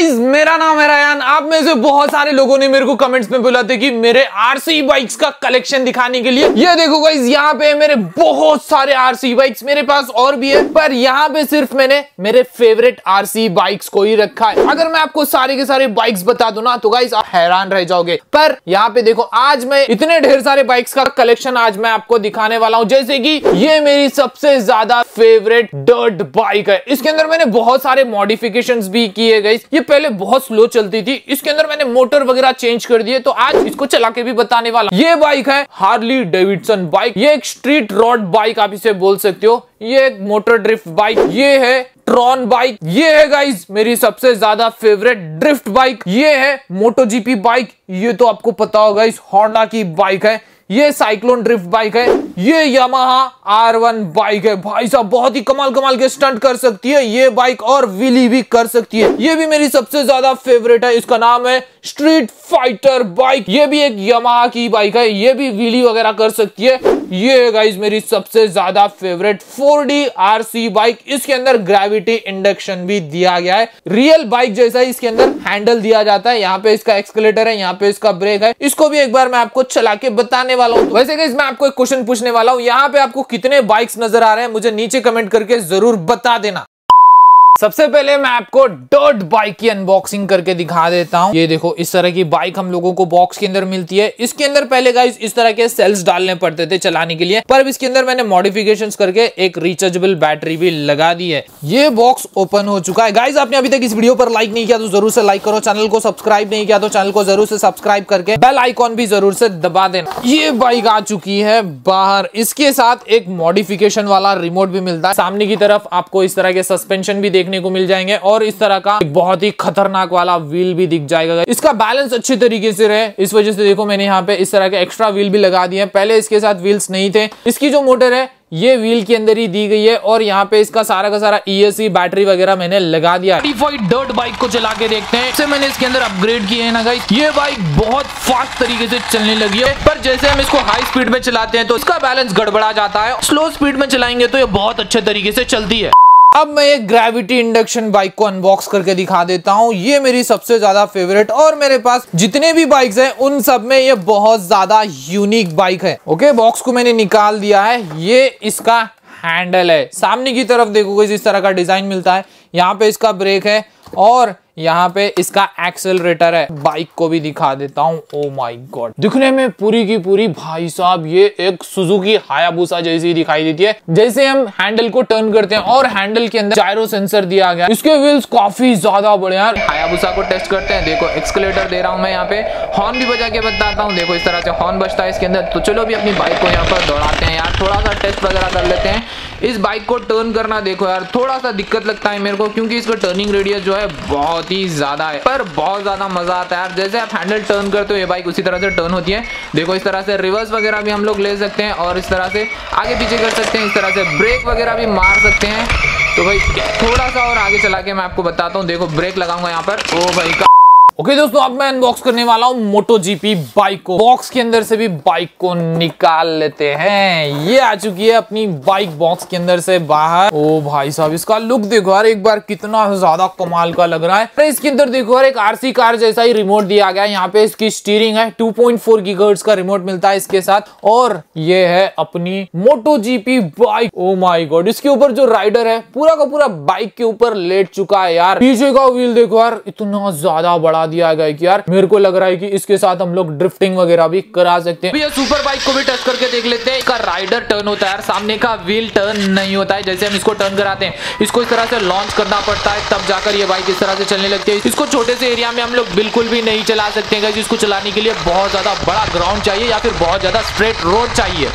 Guys मेरा नाम है रयान। आप में से बहुत सारे लोगों ने मेरे को कमेंट्स में बोला थे कि मेरे आरसी बाइक्स का कलेक्शन दिखाने के लिए। ये देखो गाइज़ यहाँ पे मेरे बहुत सारे आरसी बाइक्स मेरे पास और भी है, पर यहाँ पे सिर्फ़ मैंने मेरे फेवरेट आरसी बाइक्स को ही रखा है। अगर मैं आपको सारे के सारे बाइक्स बता दू ना तो गाइज़ आप हैरान रह जाओगे। पर यहाँ पे देखो, आज मैं इतने ढेर सारे बाइक्स का कलेक्शन आज मैं आपको दिखाने वाला हूँ, जैसे की ये मेरी सबसे ज़्यादा फेवरेट डर्ट बाइक है। इसके अंदर मैंने बहुत सारे मॉडिफिकेशन भी किए गए ये पहले बहुत स्लो चलती थी। इसके अंदर मैंने मोटर वगैरह चेंज कर दिए तो आज इसको चला के भी बताने वाला ये बाइक है हार्ली डेविडसन बाइक ये एक स्ट्रीट रोड बाइक आप इसे बोल सकते हो। ये एक मोटर ड्रिफ्ट बाइक ये है ट्रॉन बाइक ये है गाइज़ मेरी सबसे ज़्यादा फेवरेट ड्रिफ्ट बाइक ये है मोटो जीपी बाइक ये तो आपको पता होगा, इस होंडा की बाइक है। ये साइक्लोन ड्रिफ्ट बाइक है, ये यमहा आर वन बाइक है। भाई साहब, बहुत ही कमाल कमाल के स्टंट कर सकती है, ये बाइक और विली भी कर सकती है। ये भी मेरी सबसे ज़्यादा फेवरेट है, इसका नाम है स्ट्रीट फाइटर बाइक ये भी एक यमाहा की बाइक है. ये भी व्हीली वगैरह कर सकती है. ये गाइज़ मेरी सबसे ज़्यादा फेवरेट 4D आरसी बाइक इसके अंदर ग्रेविटी इंडक्शन भी दिया गया है. रियल बाइक जैसा ही इसके अंदर हैंडल दिया जाता है. यहाँ पे इसका एक्सकलेटर है, यहाँ पे इसका ब्रेक है. इसको भी एक बार मैं आपको चला के बताने वाला हूँ. वैसे गाइज़ मैं आपको एक क्वेश्चन पूछने वाला हूँ. यहाँ पे आपको कितने बाइक्स नज़र आ रहे हैं? मुझे नीचे कमेंट करके ज़रूर बता देना. सबसे पहले मैं आपको डर्ट बाइक की अनबॉक्सिंग करके दिखा देता हूँ। ये देखो, इस तरह की बाइक हम लोगों को बॉक्स के अंदर मिलती है। इसके अंदर पहले गाइस इस तरह के सेल्स डालने पड़ते थे चलाने के लिए। पर इसके अंदर मैंने मॉडिफिकेशंस करके एक रिचार्जेबल बैटरी भी लगा दी है। ये बॉक्स ओपन हो चुका है। गाइज़ आपने अभी तक इस वीडियो पर लाइक नहीं किया तो ज़रूर से लाइक करो। चैनल को सब्सक्राइब नहीं किया तो चैनल को ज़रूर से सब्सक्राइब करके बेल आइकॉन भी ज़रूर से दबा देना। ये बाइक आ चुकी है बाहर। इसके साथ एक मॉडिफिकेशन वाला रिमोट भी मिलता है। सामने की तरफ़ आपको इस तरह के सस्पेंशन भी देखने को मिल जाएँगे और इस तरह का बहुत ही खतरनाक वाला व्हील भी दिख जाएगा। इसका बैलेंस अच्छे तरीके से रहे। इस वजह से देखो मैंने यहाँ पे इस तरह के एक्स्ट्रा व्हील भी लगा दिए पहले इसके साथ व्हील्स नहीं थे। इसकी जो मोटर है, ये व्हील के अंदर ही दी गई है और यहाँ पे इसका सारा का सारा ईएससी बैटरी वगैरह मैंने लगा दिया डर्ट बाइक को चला के देखते हैं। इससे मैंने इसके अंदर अपग्रेड किए हैं ना गाइस ये बाइक बहुत फास्ट तरीके से चलने लगी है। पर जैसे हम इसको हाई स्पीड में चलाते हैं तो इसका बैलेंस गड़बड़ा जाता है। स्लो स्पीड में चलाएँगे तो ये बहुत अच्छे तरीके से चलती है। अब मैं एक ग्रेविटी इंडक्शन बाइक को अनबॉक्स करके दिखा देता हूँ। ये मेरी सबसे ज़्यादा फेवरेट और मेरे पास जितने भी बाइक्स हैं, उन सब में ये बहुत ज़्यादा यूनिक बाइक है। ओके बॉक्स को मैंने निकाल दिया है। ये इसका हैंडल है। सामने की तरफ़ देखोगे इस तरह का डिज़ाइन मिलता है, यहाँ पे इसका ब्रेक है और यहाँ पे इसका एक्सेलरेटर है। बाइक को भी दिखा देता हूँ। ओ माय गॉड दिखने में पूरी की पूरी, भाई साहब, ये एक सुजुकी हायाबूसा जैसी दिखाई देती है। जैसे हम हैंडल को टर्न करते हैं और हैंडल के अंदर जायरो सेंसर दिया गया इसके व्हील्स काफ़ी ज़्यादा बड़े हैं। हायाबुसा को टेस्ट करते हैं। देखो एक्सकलेटर दे रहा हूँ मैं यहाँ पे। हॉर्न भी बजा के बताता हूँ। देखो, इस तरह से हॉर्न बजता है इसके अंदर। तो चलो भी अपनी बाइक को यहाँ पर दौड़ाते हैं यार। थोड़ा सा टेस्ट वगैरह कर लेते हैं। इस बाइक को टर्न करना देखो यार थोड़ा सा दिक्कत लगता है मेरे को, क्योंकि इसका टर्निंग रेडियस जो है बहुत ही ज़्यादा है। पर बहुत ज़्यादा मज़ा आता है। जैसे आप हैंडल टर्न करते हो, ये बाइक उसी तरह से टर्न होती है। देखो, इस तरह से रिवर्स वगैरह भी हम लोग ले सकते हैं और इस तरह से आगे पीछे कर सकते हैं। इस तरह से ब्रेक वगैरह भी मार सकते हैं। तो भाई, थोड़ा सा और आगे चला के मैं आपको बताता हूँ। देखो ब्रेक लगाऊँगा यहाँ पर। ओ भाई का ओके okay, दोस्तों अब मैं अनबॉक्स करने वाला हूँ मोटो जीपी बाइक को। बॉक्स के अंदर से भी बाइक को निकाल लेते हैं। ये आ चुकी है अपनी बाइक बॉक्स के अंदर से बाहर। ओ भाई साहब इसका लुक देखो यार एक बार कितना ज़्यादा कमाल का लग रहा है। इसके अंदर देखो यार एक आरसी कार जैसा ही रिमोट दिया गया है। यहाँ पे इसकी स्टीयरिंग है 2.4 गीगाहर्ट्ज का रिमोट मिलता है इसके साथ। और ये है अपनी Moto GP bike oh my god इसके ऊपर जो राइडर है पूरा का पूरा बाइक के ऊपर लेट चुका है यार। पीछे का व्हील देखो यार इतना ज़्यादा बड़ा दिया गया कि यार, मेरे को लग रहा है कि इसके साथ हम लोग ड्रिफ्टिंग वगैरह भी करा सकते हैं। सुपर बाइक को भी टच करके देख लेते हैं। इसका राइडर टर्न होता है यार, सामने का व्हील टर्न नहीं होता है। जैसे हम इसको टर्न कराते हैं, इसको इस तरह से लॉन्च करना पड़ता है, तब जाकर ये बाइक इस तरह से चलने लगती है। इसको छोटे से एरिया में हम लोग बिल्कुल भी नहीं चला सकते हैं इसको चलाने के लिए बहुत ज़्यादा बड़ा ग्राउंड चाहिए या फिर बहुत ज़्यादा स्ट्रेट रोड चाहिए।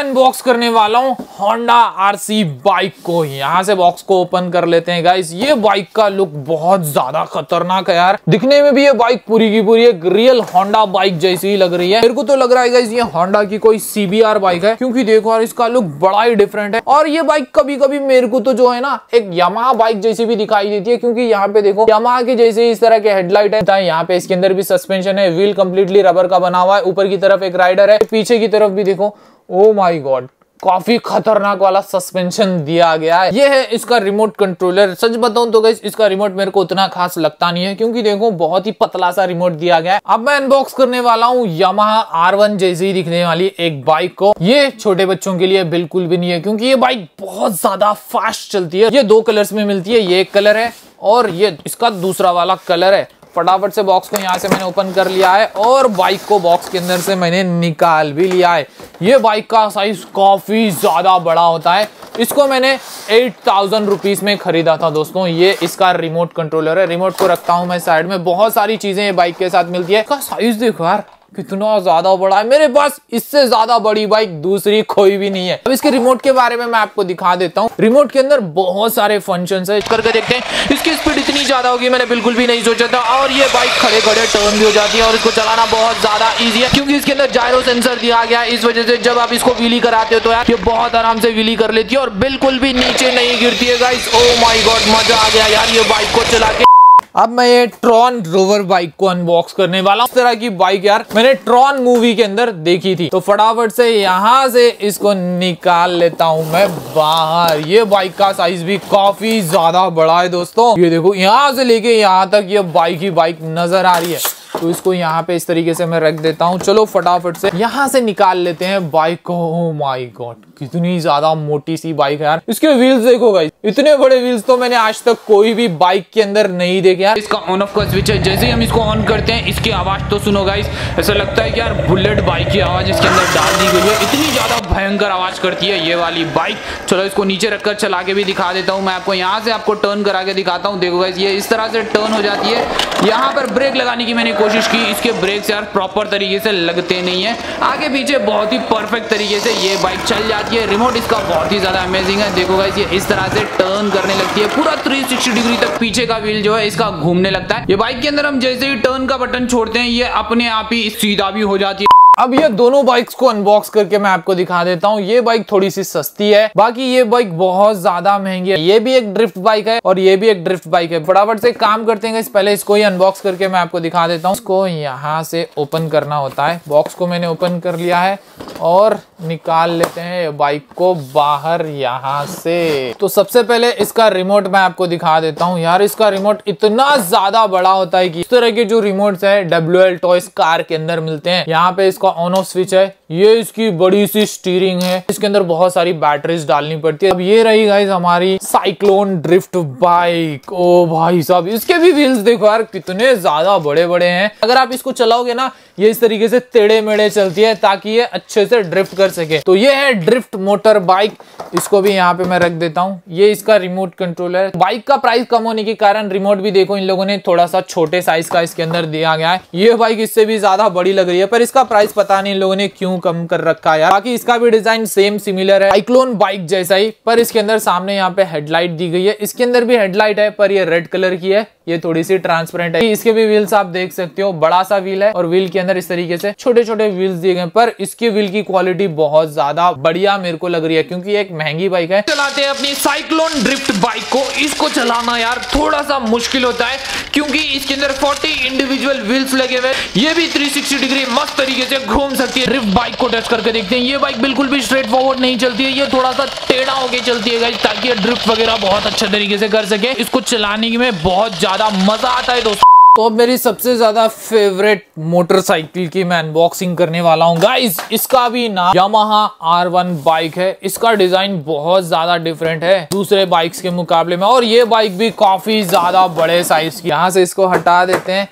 अनबॉक्स करने वाला हूँ। होंडा आरसी बाइक को यहाँ से बॉक्स को ओपन कर लेते हैं गाइस ये बाइक का लुक बहुत ज़्यादा खतरनाक है यार। दिखने में भी ये बाइक पूरी की पूरी एक रियल होंडा बाइक जैसी ही लग रही है। मेरे को तो लग रहा है गाइस ये होंडा की कोई सीबीआर बाइक है, क्योंकि देखो यार, इसका लुक बड़ा ही डिफरेंट है। और ये बाइक कभी कभी मेरे को तो जो है ना, एक यमा बाइक जैसी भी दिखाई देती है, क्योंकि यहाँ पे देखो यमा की जैसे इस तरह के हेडलाइट है यहाँ पे इसके अंदर भी सस्पेंशन है व्हील कंप्लीटली रबर का बना हुआ है, ऊपर की तरफ़ एक राइडर है, पीछे की तरफ़ भी देखो ओ माई गॉड काफ़ी खतरनाक वाला सस्पेंशन दिया गया है। ये है इसका रिमोट कंट्रोलर सच बताऊँ तो गैस इसका रिमोट मेरे को उतना खास लगता नहीं है, क्योंकि देखो, बहुत ही पतला सा रिमोट दिया गया है। अब मैं अनबॉक्स करने वाला हूँ यमाहा आर वन जैसी दिखने वाली एक बाइक को। ये छोटे बच्चों के लिए बिल्कुल भी नहीं है, क्योंकि ये बाइक बहुत ज़्यादा फास्ट चलती है। ये दो कलर्स में मिलती है, ये एक कलर है और ये, इसका दूसरा वाला कलर है। फटाफट से बॉक्स को यहाँ से मैंने ओपन कर लिया है और बाइक को बॉक्स के अंदर से मैंने निकाल भी लिया है। ये बाइक का साइज़ काफ़ी ज़्यादा बड़ा होता है। इसको मैंने एट थाउज़ेंड रुपीज़ में खरीदा था दोस्तों। ये इसका रिमोट कंट्रोलर है। रिमोट को रखता हूँ मैं साइड में। बहुत सारी चीज़ें ये बाइक के साथ मिलती है। इसका साइज़ देखो यार। कितना ज़्यादा बड़ा है। मेरे पास इससे ज़्यादा बड़ी बाइक दूसरी कोई भी नहीं है। अब इसके रिमोट के बारे में मैं आपको दिखा देता हूँ। रिमोट के अंदर बहुत सारे फ़ंक्शन है। करके देखते हैं। इसकी स्पीड इतनी ज़्यादा होगी, मैंने बिल्कुल भी नहीं सोचा था। और ये बाइक खड़े खड़े टर्न भी हो जाती है और इसको चलाना बहुत ज़्यादा ईजी है। क्योंकि इसके अंदर जायरो सेंसर दिया गया इस वजह से जब आप इसको व्हीली कराते हो तो यार ये बहुत आराम से व्हीली कर लेती है और बिल्कुल भी नीचे नहीं गिरती है गाइस ओ माई गॉड मज़ा आ गया यार ये बाइक को चला के। अब मैं ये ट्रॉन रोवर बाइक को अनबॉक्स करने वाला हूँ। तरह की बाइक यार, मैंने ट्रॉन मूवी के अंदर देखी थी। तो फटाफट से यहाँ से इसको निकाल लेता हूँ मैं बाहर। ये बाइक का साइज़ भी काफ़ी ज़्यादा बड़ा है दोस्तों। ये देखो, यहाँ से लेके यहाँ तक ये बाइक ही बाइक नज़र आ रही है। तो इसको यहाँ पे इस तरीके से मैं रख देता हूँ। चलो फटाफट से यहाँ से निकाल लेते हैं बाइक को ओ माय गॉड कितनी ज़्यादा मोटी सी बाइक है यार। इसके व्हील्स देखो भाई इतने बड़े व्हील्स तो मैंने आज तक कोई भी बाइक के अंदर नहीं देखे यार। इसका ऑन ऑफ़ का स्विच है, जैसे ही हम इसको ऑन करते हैं, इसकी आवाज़ तो सुनो गाइस ऐसा लगता है कि यार बुलेट बाइक की आवाज़ इसके अंदर डाल दी गई है। इतनी ज़्यादा भयंकर आवाज़ करती है ये वाली बाइक चलो इसको नीचे रखकर चला के भी दिखा देता हूँ मैं आपको। यहाँ से आपको टर्न करा के दिखाता हूँ। देखो गाइस ये इस तरह से टर्न हो जाती है। यहाँ पर ब्रेक लगाने की मैंने कोशिश की, इसके ब्रेक्स यार प्रॉपर तरीके से लगते नहीं है। आगे पीछे बहुत ही परफेक्ट तरीके से ये बाइक चल जाती है। रिमोट इसका बहुत ही ज़्यादा अमेजिंग है। देखो ये इस तरह से टर्न करने लगती है। पूरा 360 डिग्री तक पीछे का व्हील जो है, इसका घूमने लगता है। ये बाइक के अंदर हम जैसे ही टर्न का बटन छोड़ते हैं, ये अपने आप ही सीधा भी हो जाती है। अब ये दोनों बाइक्स को अनबॉक्स करके मैं आपको दिखा देता हूँ। ये बाइक थोड़ी सी सस्ती है। बाकी ये बाइक बहुत ज़्यादा महँगी है। ये भी एक ड्रिफ्ट बाइक है और ये भी एक ड्रिफ्ट बाइक है। फटाफट से काम करते हैं पहले इसको ही अनबॉक्स करके मैं आपको दिखा देता हूँ। इसको यहाँ से ओपन करना होता है। बॉक्स को मैंने ओपन कर लिया है और निकाल लेते हैं बाइक को बाहर यहाँ से। तो सबसे पहले इसका रिमोट मैं आपको दिखा देता हूँ। यार, इसका रिमोट इतना ज़्यादा बड़ा होता है कि इस तरह के जो रिमोट है डब्ल्यू एल टॉयस कार के अंदर मिलते हैं। यहाँ पे इसका ऑन ऑफ़ स्विच है। ये इसकी बड़ी सी स्टीयरिंग है। इसके अंदर बहुत सारी बैटरीज डालनी पड़ती है। अब ये रही गाइज़ हमारी साइक्लोन ड्रिफ्ट बाइक ओ भाई साहब, इसके भी व्हील्स देखो यार, कितने ज़्यादा बड़े बड़े हैं। अगर आप इसको चलाओगे ना, ये इस तरीके से टेढ़े मेढ़े चलती है ताकि ये अच्छे से ड्रिफ्ट कर सके। तो ये है ड्रिफ्ट मोटर बाइक इसको भी यहाँ पे मैं रख देता हूँ। ये इसका रिमोट कंट्रोल है। बाइक का प्राइस कम होने के कारण रिमोट भी देखो, इन लोगों ने थोड़ा सा छोटे साइज़ का इसके अंदर दिया गया है। ये बाइक इससे भी ज़्यादा बड़ी लग रही है, पर इसका प्राइस पता नहीं लोगों ने क्यों कम कर रखा है बाकी इसका भी डिज़ाइन सेम सिमिलर है। साइक्लोन बाइक जैसा ही, पर इसके अंदर सामने यहाँ पे हेडलाइट दी गई है। इसके अंदर भी हेडलाइट है, पर ये रेड कलर की है। ये थोड़ी सी ट्रांसपेरेंट है। इसके भी व्हील्स आप देख सकते हो बड़ा सा व्हील है और व्हील के अंदर इस तरीके से छोटे छोटे व्हील्स दिए गए पर इसकी व्हील की क्वालिटी बहुत ज़्यादा बढ़िया मेरे को लग रही है, क्योंकि एक महँगी बाइक है। चलाते हैं अपनी साइक्लोन ड्रिफ्ट बाइक को। इसको चलाना यार थोड़ा सा मुश्किल होता है, क्योंकि इसके अंदर 40 इंडिविजुअल व्हील्स लगे हुए ये भी 360 डिग्री मस्त तरीके से घूम सकती है। ड्रिफ्ट बाइक को टेस्ट करके देखते हैं। ये बाइक बिल्कुल भी स्ट्रेट फॉरवर्ड नहीं चलती है। ये थोड़ा सा टेढ़ा होके चलती है ताकि ये ड्रिफ्ट वगैरह बहुत अच्छे तरीके से कर सके। इसको चलाने में बहुत ज़्यादा मज़ा आता है दोस्तों। तो अब मेरी सबसे ज़्यादा फेवरेट मोटरसाइकिल की मैं अनबॉक्सिंग करने वाला हूँ। गाइस इसका भी नाम यामाहा आर वन बाइक है। इसका डिज़ाइन बहुत ज़्यादा डिफरेंट है दूसरे बाइक्स के मुकाबले में। और ये बाइक भी काफ़ी ज़्यादा बड़े साइज़ की यहाँ से इसको हटा देते हैं।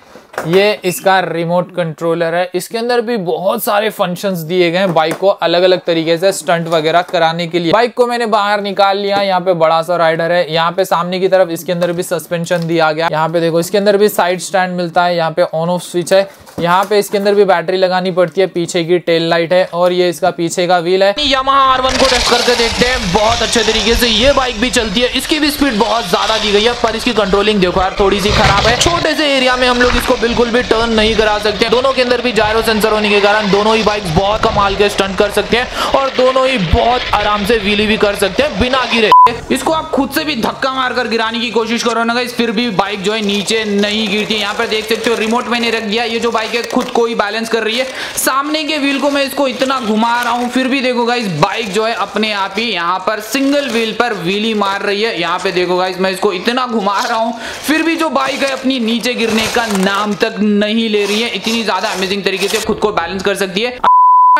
ये इसका रिमोट कंट्रोलर है। इसके अंदर भी बहुत सारे फ़ंक्शंस दिए गए हैं। बाइक को अलग अलग तरीके से स्टंट वगैरह कराने के लिए। बाइक को मैंने बाहर निकाल लिया। यहाँ पे बड़ा सा राइडर है। यहाँ पे सामने की तरफ़ इसके अंदर भी सस्पेंशन दिया गया। यहाँ पे देखो, इसके अंदर भी साइड स्टैंड मिलता है। यहाँ पे ऑन ऑफ़ स्विच है। यहाँ पे इसके अंदर भी बैटरी लगानी पड़ती है पीछे की टेल लाइट है और ये इसका पीछे का व्हील है। यामाहा आर को टेस्ट करके देखते हैं बहुत अच्छे तरीके से ये बाइक भी चलती है। इसकी भी स्पीड बहुत ज़्यादा दी गई है पर इसकी कंट्रोलिंग देखो यार थोड़ी सी खराब है। छोटे से एरिया में हम लोग इसको बिल्कुल भी टर्न नहीं करा सकते। दोनों के अंदर भी जायरो सेंसर होने के कारण दोनों ही बाइक बहुत कमाल के स्टंट कर सकते हैं और दोनों ही बहुत आराम से व्हीली भी कर सकते हैं बिना गिरे। इसको आप खुद से भी धक्का मारकर गिराने की कोशिश करो ना फिर भी बाइक जो है नीचे नहीं गिरती है। यहाँ पर देख सकते हो रिमोट मैंने रख दिया ये जो बाइक बाइक है खुद को ही बैलेंस कर रही है। सामने के व्हील को मैं इसको इतना घुमा रहा हूँ, फिर भी देखो गाइस बाइक जो है अपने आप ही यहाँ पर सिंगल व्हील पर व्हीली मार रही है। यहाँ पे देखो गाइस मैं इसको इतना घुमा रहा हूँ, फिर भी जो बाइक है अपनी नीचे गिरने का नाम तक नहीं ले रही है। इतनी ज़्यादा अमेजिंग तरीके से खुद को बैलेंस कर सकती है।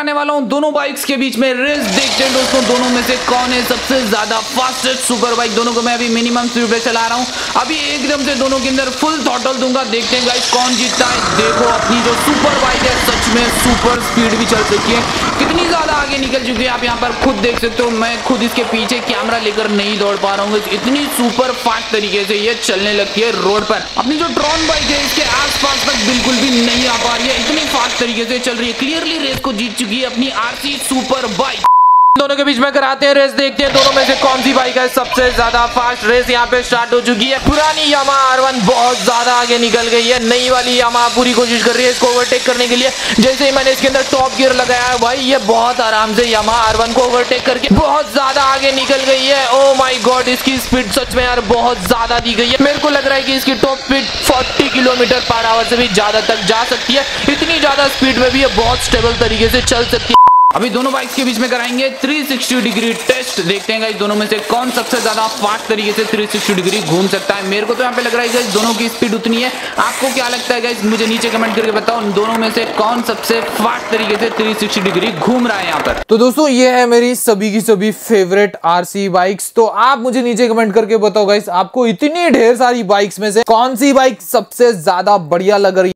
आने वाला हूँ। दोनों बाइक्स के बीच में रेस देखते हैं दोस्तों, दोनों में से कौन है सबसे ज़्यादा फास्टेस्ट सुपर बाइक दोनों को मैं अभी मिनिमम स्पीड पे चला रहा हूँ। अभी एकदम से दोनों के अंदर फुल थॉटल दूँगा। देखते हैं गाइस कौन जीतता है। देखो अपनी जो सुपर बाइक है, सच में सुपर स्पीड भी चल सकती है। कितनी ज़्यादा आगे निकल चुकी है आप यहाँ पर खुद देख सकते हो। मैं खुद इसके पीछे कैमरा लेकर नहीं दौड़ पा रहा हूँ इतनी सुपर फास्ट तरीके से ये चलने लगती है रोड पर। अपनी जो ट्रॉन बाइक है, इसके आसपास तक बिल्कुल भी नहीं आ पा रही है। इतनी फास्ट तरीके से चल रही है। क्लियरली रेस को जीत चुकी चुकी है अपनी आरसी सुपर बाइक। दोनों के बीच में कराते हैं रेस देखते हैं दोनों में से कौन सी बाइक है। सबसे ज़्यादा फास्ट रेस यहाँ पे स्टार्ट हो चुकी है। पुरानी यामा आर वन बहुत ज़्यादा आगे निकल गई है। नई वाली यामा पूरी कोशिश कर रही है इसको ओवरटेक करने के लिए। जैसे ही मैंने इसके अंदर टॉप गियर लगाया है भाई, ये बहुत आराम से यामा आर वन को ओवरटेक करके बहुत ज़्यादा आगे निकल गई है। ओ माई गॉड इसकी स्पीड सच में यार बहुत ज़्यादा दी गई है। मेरे को लग रहा है की इसकी top speed forty kilometre per hour से भी ज़्यादा तक जा सकती है। इतनी ज़्यादा स्पीड में भी ये बहुत स्टेबल तरीके से चल सकती है। अभी दोनों बाइक्स के बीच में कराएँगे 360 डिग्री टेस्ट देखते हैं दोनों में से कौन सबसे ज़्यादा फास्ट तरीके से 360 डिग्री घूम सकता है। मेरे को तो यहाँ पे लग रहा है दोनों की स्पीड उतनी है। आपको क्या लगता है गाइज़ मुझे नीचे कमेंट करके बताओ दोनों में से कौन सबसे फास्ट तरीके से 360 डिग्री घूम रहा है यहाँ पर? तो दोस्तों, ये है मेरी सभी की सभी फेवरेट आरसी बाइक्स तो आप मुझे नीचे कमेंट करके बताओ गाइस आपको इतनी ढेर सारी बाइक्स में से कौन सी बाइक सबसे ज़्यादा बढ़िया लग रही